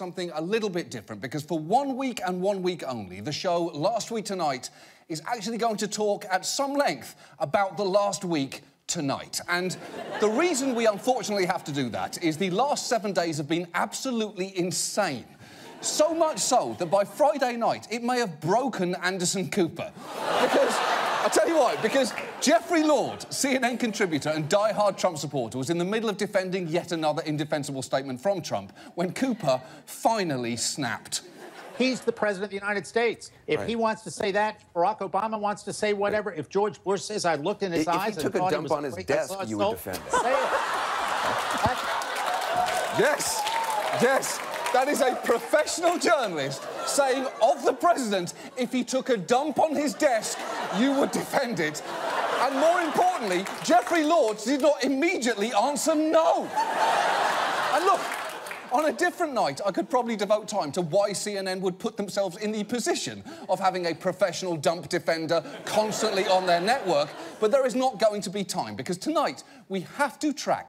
something a little bit different because for one week and one week only, the show Last Week Tonight is actually going to talk at some length about the last week tonight. And the reason we unfortunately have to do that is the last seven days have been absolutely insane. So much so that by Friday night, it may have broken Anderson Cooper. Because, I'll tell you why, because Jeffrey Lord, CNN contributor and die-hard Trump supporter, was in the middle of defending yet another indefensible statement from Trump when Cooper finally snapped. He's the president of the United States. If Right. he wants to say that, Barack Obama wants to say whatever. If George Bush says, I looked in his If he eyes took and a thought he took a dump was on his great, desk, you would defend it. Say it. Yes, yes. That is a professional journalist saying of the president, if he took a dump on his desk, you would defend it. And more importantly, Jeffrey Lord did not immediately answer no. And look, on a different night, I could probably devote time to why CNN would put themselves in the position of having a professional dump defender constantly on their network, but there is not going to be time because tonight we have to track